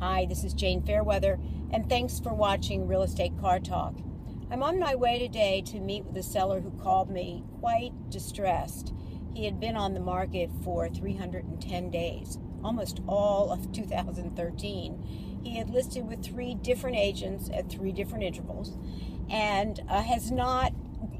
Hi, this is Jane Fairweather, and thanks for watching Real Estate Car Talk. I'm on my way today to meet with a seller who called me quite distressed. He had been on the market for 310 days, almost all of 2013. He had listed with three different agents at three different intervals and uh, has not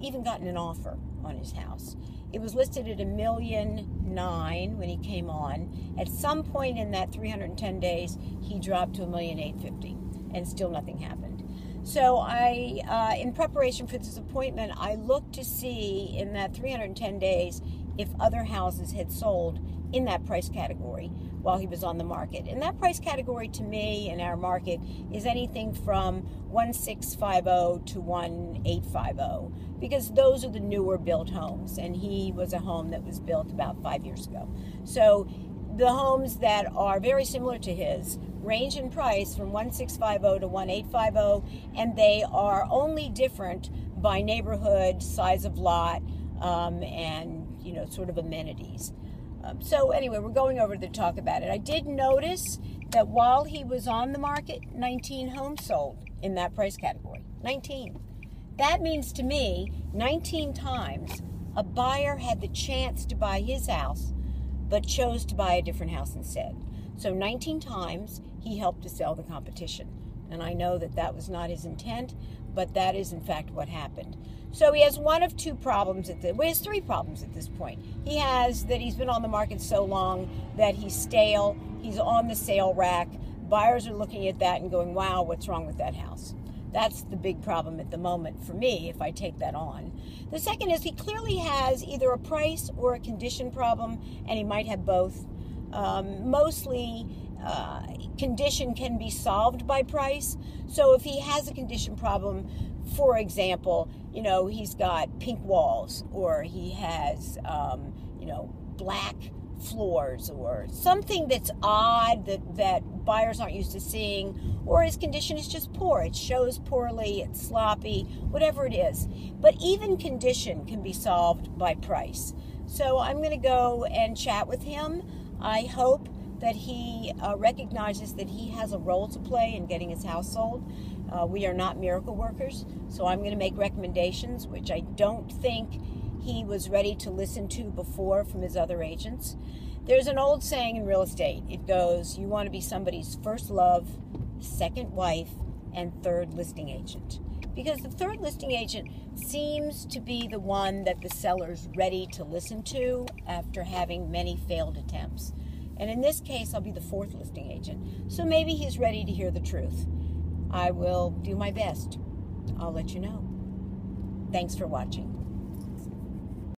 even gotten an offer on his house. It was listed at a million nine when he came on. At some point in that 310 days, he dropped to a million eight fifty, and still nothing happened. So I, uh, in preparation for this appointment, I looked to see in that 310 days if other houses had sold in that price category while he was on the market. And that price category to me in our market is anything from 1650 to 1850 because those are the newer built homes and he was a home that was built about 5 years ago. So the homes that are very similar to his range in price from 1650 to 1850 and they are only different by neighborhood, size of lot, um, and you know sort of amenities. Um, so anyway, we're going over to talk about it. I did notice that while he was on the market, 19 homes sold in that price category. 19. That means to me, 19 times a buyer had the chance to buy his house, but chose to buy a different house instead. So 19 times he helped to sell the competition. And I know that that was not his intent, but that is in fact what happened. So he has one of two problems at the well, he has three problems at this point. He has that he's been on the market so long that he's stale, he's on the sale rack. Buyers are looking at that and going, Wow, what's wrong with that house? That's the big problem at the moment for me if I take that on. The second is he clearly has either a price or a condition problem, and he might have both. Um, mostly, uh, condition can be solved by price. So if he has a condition problem, for example, you know, he's got pink walls or he has, um, you know, black floors or something that's odd that, that buyers aren't used to seeing, or his condition is just poor. It shows poorly, it's sloppy, whatever it is. But even condition can be solved by price. So I'm going to go and chat with him. I hope that he uh, recognizes that he has a role to play in getting his house sold. Uh, we are not miracle workers, so I'm going to make recommendations, which I don't think he was ready to listen to before from his other agents. There's an old saying in real estate it goes, You want to be somebody's first love, second wife, and third listing agent. Because the third listing agent seems to be the one that the seller's ready to listen to after having many failed attempts. And in this case, I'll be the fourth listing agent. So maybe he's ready to hear the truth. I will do my best. I'll let you know. Thanks for watching.